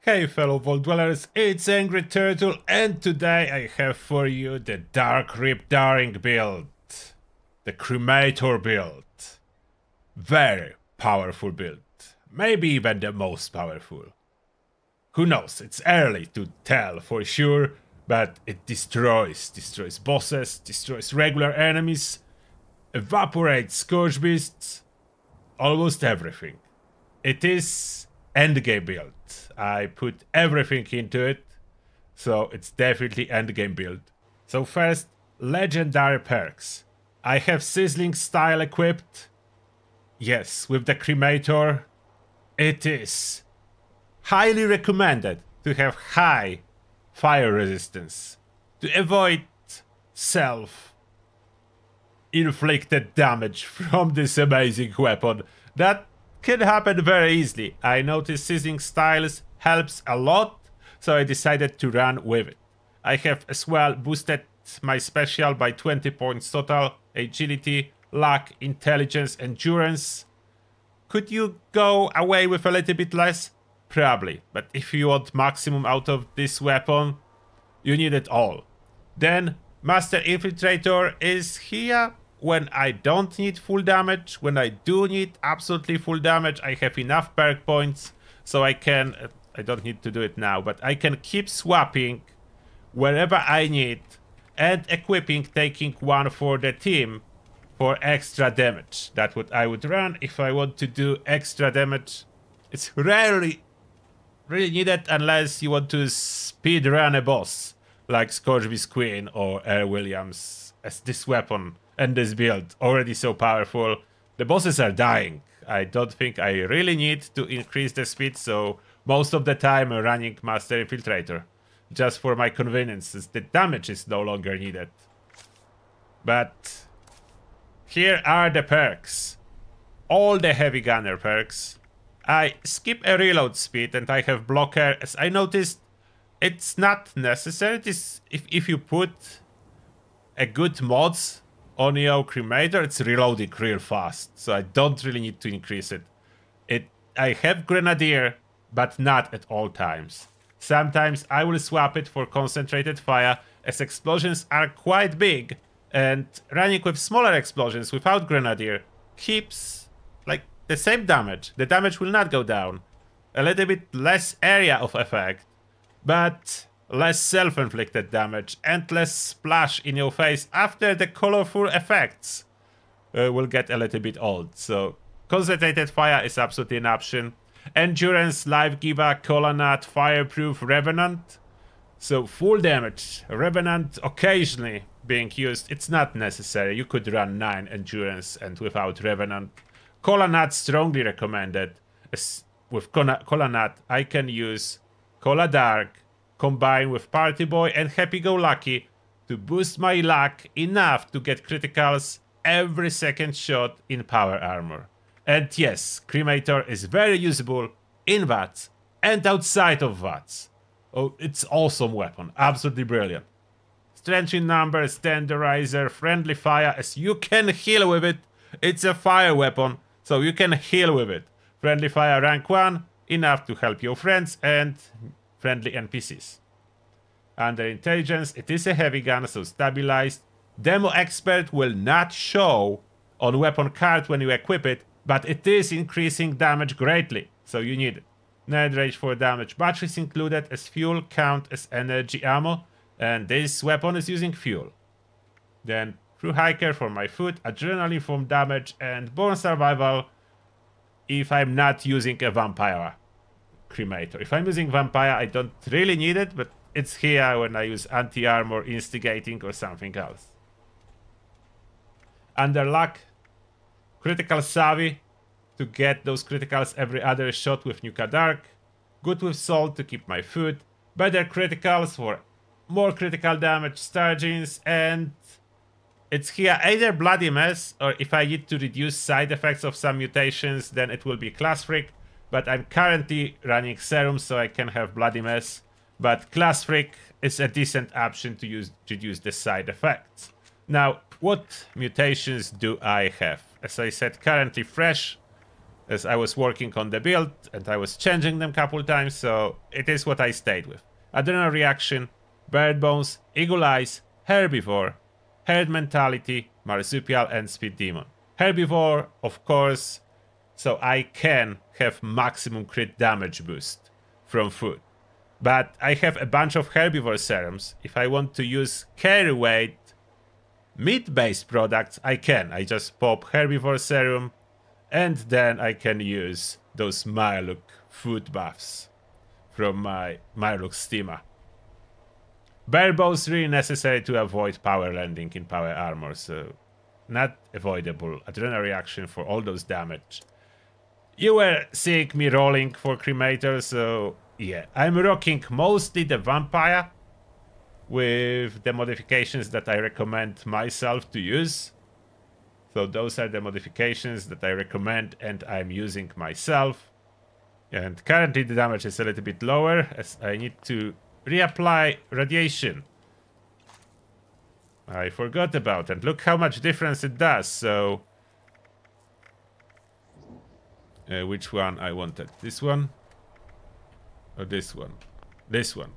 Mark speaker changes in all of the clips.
Speaker 1: Hey fellow vault dwellers, it's Angry Turtle and today I have for you the Dark Rip Daring build. The Cremator build. Very powerful build. Maybe even the most powerful. Who knows, it's early to tell for sure, but it destroys. Destroys bosses, destroys regular enemies, evaporates Scorchbeasts, almost everything. It is endgame build. I put everything into it, so it's definitely endgame build. So first, legendary perks. I have Sizzling Style equipped. Yes, with the Cremator, it is highly recommended to have high fire resistance to avoid self inflicted damage from this amazing weapon that can happen very easily. I noticed Sizzling Styles helps a lot, so I decided to run with it. I have as well boosted my special by 20 points total, agility, luck, intelligence, endurance. Could you go away with a little bit less? Probably, but if you want maximum out of this weapon, you need it all. Then, Master Infiltrator is here when I don't need full damage. When I do need absolutely full damage, I have enough perk points, so I can... I don't need to do it now, but I can keep swapping wherever I need and equipping taking one for the team for extra damage. That what I would run if I want to do extra damage. It's rarely really needed unless you want to speed run a boss like Scorchbeast Queen or Earle Williams as this weapon and this build already so powerful. The bosses are dying. I don't think I really need to increase the speed, so most of the time I'm running Master Infiltrator. Just for my convenience, the damage is no longer needed. But here are the perks. All the heavy gunner perks. I skip a reload speed and I have blocker as I noticed it's not necessary. This, if, if you put a good mods on your cremator, it's reloading real fast. So I don't really need to increase it. It I have grenadier, but not at all times. Sometimes I will swap it for concentrated fire as explosions are quite big and running with smaller explosions without grenadier keeps like the same damage. The damage will not go down. A little bit less area of effect, but less self-inflicted damage and less splash in your face after the colorful effects uh, will get a little bit old. So concentrated fire is absolutely an option. Endurance, Life Giver, Cola Nut, Fireproof, Revenant. So full damage, Revenant occasionally being used. It's not necessary. You could run 9 Endurance and without Revenant. Cola Nut strongly recommended. With Cola Nut, I can use Cola Dark combined with Party Boy and Happy Go Lucky to boost my luck enough to get criticals every second shot in power armor. And yes, Cremator is very usable in VATS and outside of VATS. Oh, it's awesome weapon, absolutely brilliant. Strange in Numbers, tenderizer, friendly fire, as you can heal with it. It's a fire weapon, so you can heal with it. Friendly fire rank 1, enough to help your friends and friendly NPCs. Under intelligence, it is a heavy gun, so stabilized. Demo expert will not show on weapon card when you equip it, but it is increasing damage greatly, so you need it. Nerd Rage for damage. Batteries included as fuel count as energy ammo, and this weapon is using fuel. Then Thru-Hiker for my food, Adrenaline from damage, and Born Survivor if I'm not using a Vampire Cremator. If I'm using Vampire, I don't really need it, but it's here when I use Anti-Armor, Instigating, or something else. Under Luck, Critical Savvy to get those criticals every other shot with Nuka Dark. Good with Salt to keep my food. Better criticals for more critical damage Starched Genes and it's here either Bloody Mess or if I need to reduce side effects of some mutations then it will be Class Freak. But I'm currently running Serum so I can have Bloody Mess. But Class Freak is a decent option to use to reduce the side effects. Now, what mutations do I have? As I said, currently fresh, as I was working on the build and I was changing them a couple times, so it is what I stayed with. Adrenal Reaction, Bird Bones, Eagle Eyes, Herbivore, Herd Mentality, Marsupial, and Speed Demon. Herbivore, of course, so I can have maximum crit damage boost from food. But I have a bunch of herbivore serums. If I want to use carry weight meat-based products, I can. I just pop herbivore serum and then I can use those Mirelurk food buffs from my Mirelurk Steamer. Bare bones really necessary to avoid power landing in power armor, so not avoidable. Adrenal reaction for all those damage. You were seeing me rolling for cremator, so yeah. I'm rocking mostly the vampire with the modifications that I recommend myself to use. So those are the modifications that I recommend and I'm using myself. And currently the damage is a little bit lower as I need to reapply radiation. I forgot about and look how much difference it does. So uh, which one I wanted? This one? Or this one? This one.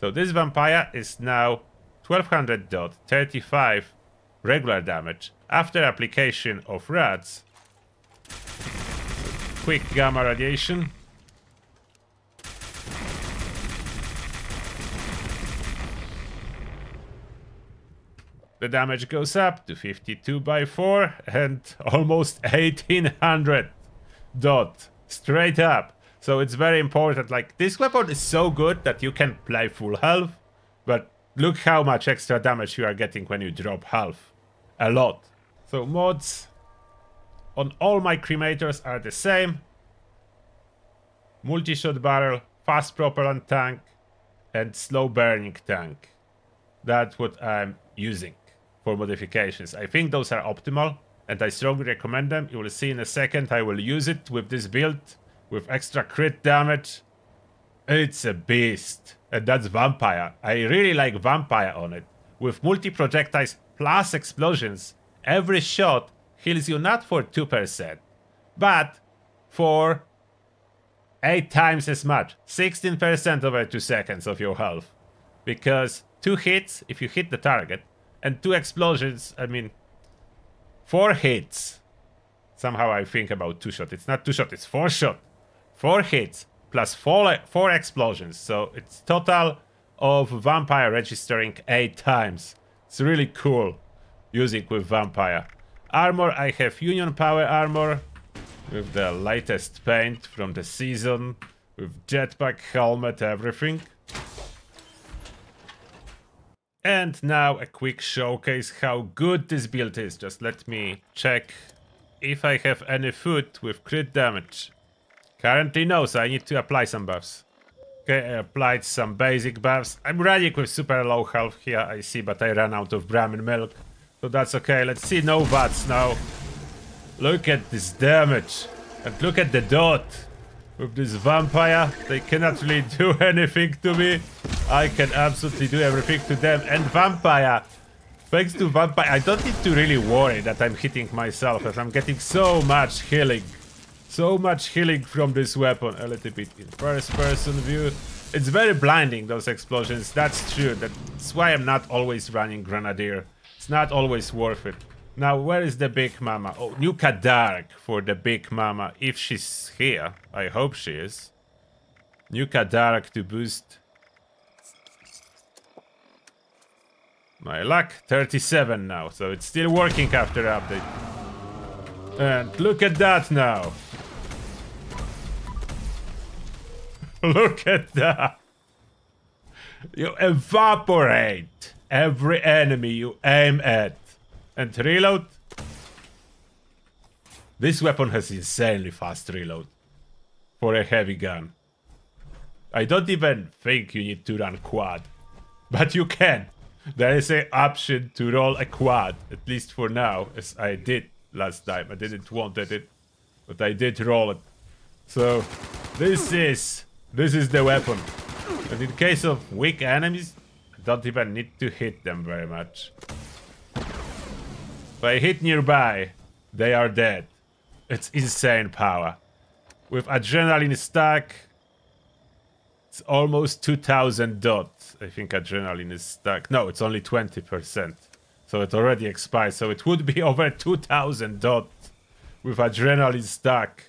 Speaker 1: So this vampire is now 1200 dot, 35 regular damage. After application of rats, quick gamma radiation. The damage goes up to 52 by 4 and almost 1800 dot straight up. So it's very important. Like this weapon is so good that you can play full health, but look how much extra damage you are getting when you drop health. A lot. So mods on all my cremators are the same. Multi-shot barrel, fast propellant tank, and slow burning tank. That's what I'm using for modifications. I think those are optimal and I strongly recommend them. You will see in a second I will use it with this build with extra crit damage. It's a beast. And that's Vampire. I really like Vampire on it. With multi-projectiles plus explosions, every shot heals you not for 2%, but for 8 times as much. 16% over 2 seconds of your health. Because 2 hits, if you hit the target, and 2 explosions, I mean, Four hits. Somehow I think about two shot. It's not two shot, it's four shot. Four hits plus four, four explosions. So it's total of Vampire registering eight times. It's really cool using with Vampire. Armor, I have Union Power Armor with the latest paint from the season. With jetpack, helmet, everything. And now a quick showcase how good this build is. Just let me check if I have any food with crit damage. Currently no, so I need to apply some buffs. Okay, I applied some basic buffs. I'm running with super low health here, I see, but I ran out of Brahmin milk. So that's okay. Let's see no VATS now. Look at this damage. And look at the dot. With this vampire, they cannot really do anything to me. I can absolutely do everything to them. And Vampire, thanks to Vampire, I don't need to really worry that I'm hitting myself as I'm getting so much healing. So much healing from this weapon. A little bit in first person view. It's very blinding, those explosions. That's true. That's why I'm not always running Grenadier. It's not always worth it. Now, where is the Big Mama? Oh, Nuka Dark for the Big Mama. If she's here. I hope she is. Nuka Dark to boost My luck, 37 now, so it's still working after update. And look at that now. look at that. You evaporate every enemy you aim at. And reload. This weapon has insanely fast reload. For a heavy gun. I don't even think you need to run quad. But you can. There is an option to roll a quad, at least for now, as I did last time. I didn't want it, but I did roll it. So, this is, this is the weapon. And in case of weak enemies, I don't even need to hit them very much. If I hit nearby, they are dead. It's insane power. With adrenaline stack, it's almost 2000 dots. I think adrenaline is stuck. No, it's only 20%. So it already expired. So it would be over 2000 dots with adrenaline stack.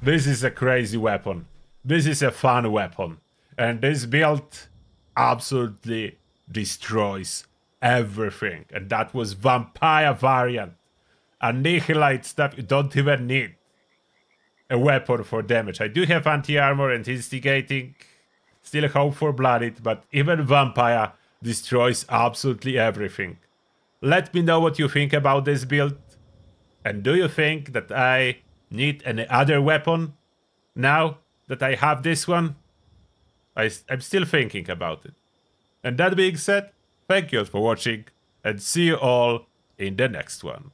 Speaker 1: This is a crazy weapon. This is a fun weapon. And this build absolutely destroys everything. And that was vampire variant. Annihilate stuff you don't even need a weapon for damage. I do have anti-armor and instigating. Still hope for blooded, but even vampire destroys absolutely everything. Let me know what you think about this build. And do you think that I need any other weapon now that I have this one? I, I'm still thinking about it. And that being said, thank you for watching and see you all in the next one.